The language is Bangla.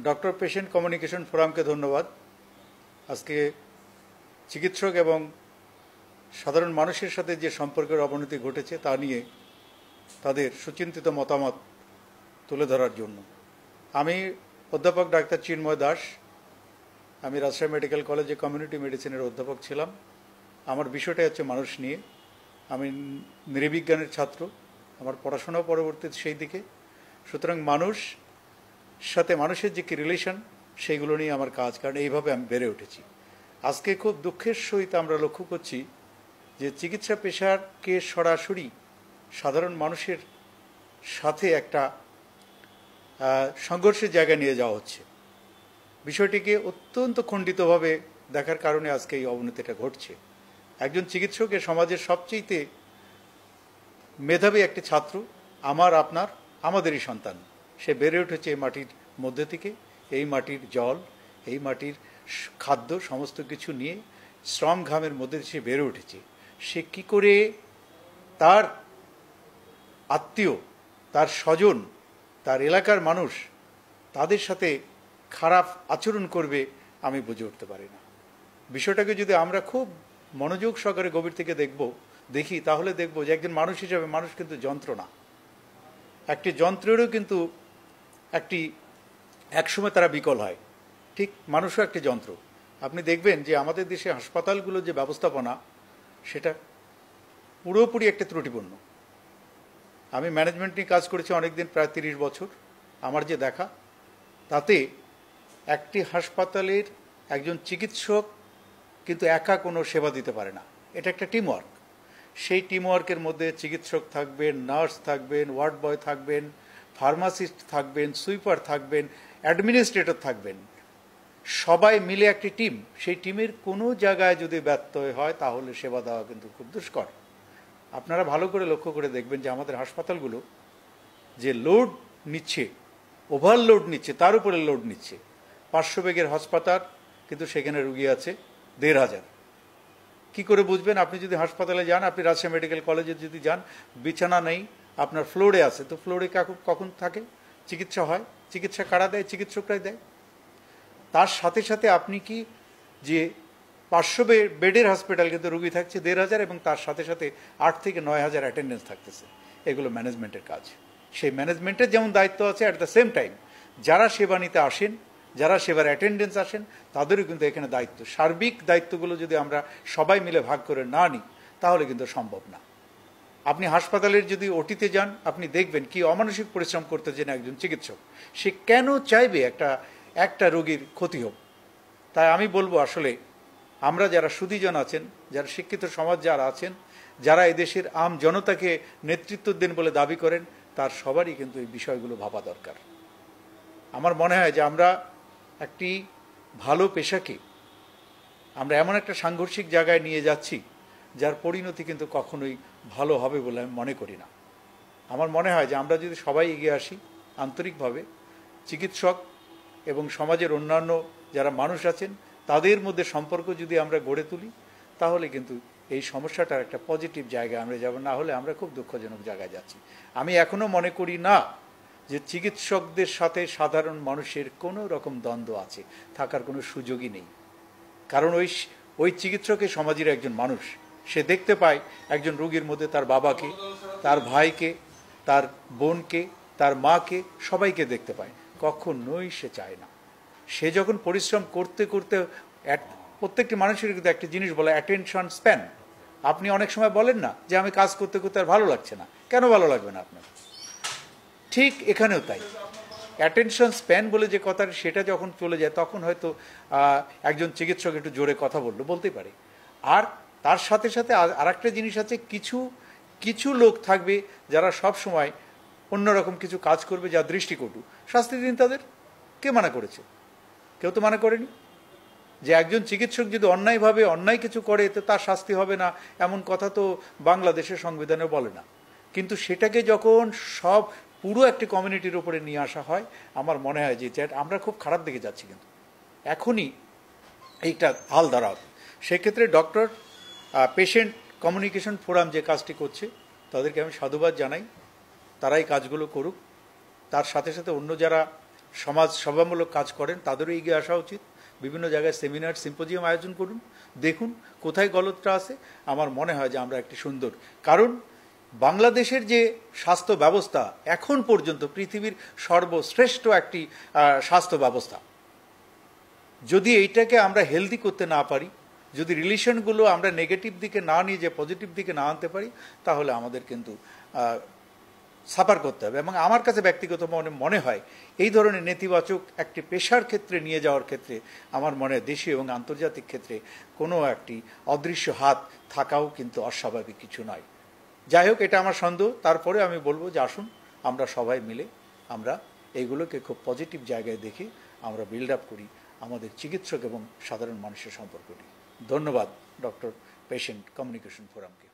ডক্টর পেশেন্ট কমিউনিকেশন ফোরামকে ধন্যবাদ। আজকে চিকিৎসক এবং সাধারণ মানুষের সাথে যে সম্পর্কের অবনতি ঘটেছে তা নিয়ে তাদের সুচিন্তিত মতামত তুলে ধরার জন্য। আমি অধ্যাপক ডাক্তার চিন্ময় দাস, আমি রাজশাহী মেডিকেল কলেজে কমিউনিটি মেডিসিনের অধ্যাপক ছিলাম। আমার বিষয়টাই হচ্ছে মানুষ নিয়ে। আমি নৃবিজ্ঞানের ছাত্র, আমার পড়াশোনাও পরবর্তীতে সেই দিকে। সুতরাং মানুষ সাথে মানুষের যে কি রিলেশন সেইগুলো নিয়ে আমার কাজ, কারণ এইভাবে আমি বেড়ে উঠেছি। আজকে খুব দুঃখের সহিত আমরা লক্ষ্য করছি যে চিকিৎসা পেশারকে সরাসরি সাধারণ মানুষের সাথে একটা সংঘর্ষের জায়গায় নিয়ে যাওয়া হচ্ছে। বিষয়টিকে অত্যন্ত খণ্ডিতভাবে দেখার কারণে আজকে এই অবনতিটা ঘটছে। একজন চিকিৎসকের সমাজের সবচেয়েতে মেধাবী একটি ছাত্র, আমার, আপনার, আমাদেরই সন্তান। সে বেড়ে উঠেছে এই মাটির মধ্যে থেকে, এই মাটির জল, এই মাটির খাদ্য, সমস্ত কিছু নিয়ে শ্রম ঘামের মধ্যে সে বেড়ে উঠেছে। সে কি করে তার আত্মীয়, তার স্বজন, তার এলাকার মানুষ তাদের সাথে খারাপ আচরণ করবে আমি বুঝে উঠতে পারি না। বিষয়টাকে যদি আমরা খুব মনোযোগ সহকারে গভীর থেকে দেখব, দেখি, তাহলে দেখব যে একজন মানুষ হিসাবে মানুষ কিন্তু যন্ত্র না একটি যন্ত্রেরও কিন্তু একটি, একসময় তারা বিকল হয়। ঠিক, মানুষও একটি যন্ত্র। আপনি দেখবেন যে আমাদের দেশে হাসপাতালগুলোর যে ব্যবস্থাপনা, সেটা পুরোপুরি একটা ত্রুটিপূর্ণ। আমি ম্যানেজমেন্ট নিয়ে কাজ করেছি অনেকদিন, প্রায় তিরিশ বছর। আমার যে দেখা, তাতে একটি হাসপাতালের একজন চিকিৎসক কিন্তু একা কোনো সেবা দিতে পারে না। এটা একটা টিমওয়ার্ক সেই টিমওয়ার্কের মধ্যে চিকিৎসক থাকবেন নার্স থাকবেন ওয়ার্ড বয় থাকবেন ফার্মাসিস্ট থাকবেন, সুইপার থাকবেন, অ্যাডমিনিস্ট্রেটর থাকবেন, সবাই মিলে একটি টিম। সেই টিমের কোনো জায়গায় যদি ব্যত্যয় হয়, তাহলে সেবা দেওয়া কিন্তু খুব দুষ্কর। আপনারা ভালো করে লক্ষ্য করে দেখবেন যে আমাদের হাসপাতালগুলো যে লোড নিচ্ছে, ওভারলোড নিচ্ছে, তার উপরে লোড নিচ্ছে। পাঁচশো বেগের হাসপাতাল, কিন্তু সেখানে রুগী আছে দেড় হাজার। কী করে বুঝবেন? আপনি যদি হাসপাতালে যান, আপনি রাজশাহী মেডিকেল কলেজে যদি যান, বিছানা নেই আপনার ফ্লোরে আছে। তো ফ্লোরে কখন থাকে? চিকিৎসা হয়। চিকিৎসা কারা দেয়? চিকিৎসকরাই দেয়। তার সাথে সাথে আপনি কি যে পাঁচশো বেডের হসপিটাল কিন্তু রুগী থাকছে দেড় হাজার এবং তার সাথে সাথে আট থেকে নয় হাজার অ্যাটেন্ডেন্স থাকতেছে। এগুলো ম্যানেজমেন্টের কাজ। সেই ম্যানেজমেন্টের যেমন দায়িত্ব আছে অ্যাট দ্য সেম টাইম যারা সেবা নিতে আসেন, যারা সেবার অ্যাটেন্ডেন্স আসেন, তাদেরও কিন্তু এখানে দায়িত্ব। সার্বিক দায়িত্বগুলো যদি আমরা সবাই মিলে ভাগ করে না নিই, তাহলে কিন্তু সম্ভব না। আপনি হাসপাতালের যদি ওটিতে যান, আপনি দেখবেন কি অমানসিক পরিশ্রম করতেছেন একজন চিকিৎসক। সে কেন চাইবে একটা একটা রোগীর ক্ষতি হোক? তাই আমি বলব আসলে, আমরা যারা সুদীজন আছেন, যারা শিক্ষিত সমাজ যারা আছেন, যারা এদেশের আম জনতাকে নেতৃত্ব দেন বলে দাবি করেন, তার সবারই কিন্তু এই বিষয়গুলো ভাবা দরকার। আমার মনে হয় যে আমরা একটি ভালো পেশাকে, আমরা এমন একটা সাংঘর্ষিক জায়গায় নিয়ে যাচ্ছি যার পরিণতি কিন্তু কখনোই ভালো হবে বলে আমি মনে করি না। আমার মনে হয় যে আমরা যদি সবাই এগিয়ে আসি আন্তরিকভাবে, চিকিৎসক এবং সমাজের অন্যান্য যারা মানুষ আছেন, তাদের মধ্যে সম্পর্ক যদি আমরা গড়ে তুলি, তাহলে কিন্তু এই সমস্যাটার একটা পজিটিভ জায়গায় আমরা যাব, না হলে আমরা খুব দুঃখজনক জায়গায় যাচ্ছি। আমি এখনও মনে করি না যে চিকিৎসকদের সাথে সাধারণ মানুষের কোনো রকম দ্বন্দ্ব আছে, থাকার কোনো সুযোগই নেই। কারণ ওই ওই চিকিৎসকের সমাজের একজন মানুষ সে দেখতে পায় একজন রোগীর মধ্যে তার বাবাকে, তার ভাইকে, তার বোনকে, তার মাকে সবাইকে দেখতে পায়। কখনোই সে চায় না। সে যখন পরিশ্রম করতে করতে প্রত্যেকটি মানুষের কিন্তু একটা জিনিস বলে অ্যাটেনশন স্প্যান আপনি অনেক সময় বলেন না যে আমি কাজ করতে করতে আর ভালো লাগছে না। কেন ভালো লাগবে না আপনার? ঠিক এখানেও তাই। অ্যাটেনশন স্প্যান বলে যে কথা সেটা যখন চলে যায় তখন হয়তো একজন চিকিৎসক একটু জোরে কথা বলল, বলতেই পারে। আর তার সাথে সাথে আর একটা জিনিস আছে, কিছু কিছু লোক থাকবে যারা সব সময় অন্যরকম কিছু কাজ করবে যা দৃষ্টিকটু। শাস্তি দিন তাদের। কে মানা করেছে? কেউ তো মানা করেনি। যে একজন চিকিৎসক যদি অন্যায়ভাবে অন্যায় কিছু করে, তো তার শাস্তি হবে না, এমন কথা তো বাংলাদেশের সংবিধানে বলে না। কিন্তু সেটাকে যখন সব পুরো একটি কমিউনিটির উপরে নিয়ে আসা হয়, আমার মনে হয় যে আমরা খুব খারাপ দিকে যাচ্ছি কিন্তু। এখনই এইটা হাল হবে। সেক্ষেত্রে ডক্টর পেশেন্ট কমিউনিকেশন ফোরাম যে কাজটি করছে, তাদেরকে আমি সাধুবাদ জানাই। তারাই কাজগুলো করুক। তার সাথে সাথে অন্য যারা সমাজ সেবামূলক কাজ করেন, তাদেরও এগিয়ে আসা উচিত। বিভিন্ন জায়গায় সেমিনার সিম্পোজিয়াম আয়োজন করুন। দেখুন কোথায় গলতটা আছে। আমার মনে হয় যে আমরা একটি সুন্দর। কারণ বাংলাদেশের যে স্বাস্থ্য ব্যবস্থা এখন পর্যন্ত পৃথিবীর সর্বশ্রেষ্ঠ একটি স্বাস্থ্য ব্যবস্থা। যদি এইটাকে আমরা হেলদি করতে না পারি যদি রিলেশনগুলো আমরা নেগেটিভ দিকে না নিয়ে যে পজিটিভ দিকে না আনতে পারি, তাহলে আমাদের কিন্তু সাফার করতে হবে। এবং আমার কাছে ব্যক্তিগত মনে মনে হয়, এই ধরনের নেতিবাচক একটি পেশার ক্ষেত্রে নিয়ে যাওয়ার ক্ষেত্রে আমার মনে দেশীয় এবং আন্তর্জাতিক ক্ষেত্রে কোনো একটি অদৃশ্য হাত থাকাও কিন্তু অস্বাভাবিক কিছু নয়। যাই হোক, এটা আমার সন্দেহ। তারপরে আমি বলব যে আসুন, আমরা সবাই মিলে আমরা এইগুলোকে খুব পজিটিভ জায়গায় দেখে আমরা বিল্ড আপ করি আমাদের চিকিৎসক এবং সাধারণ মানুষের সম্পর্কটি। ধন্যবাদ ডক্টর পেশেন্ট কমিউনিকেশন ফোরামকে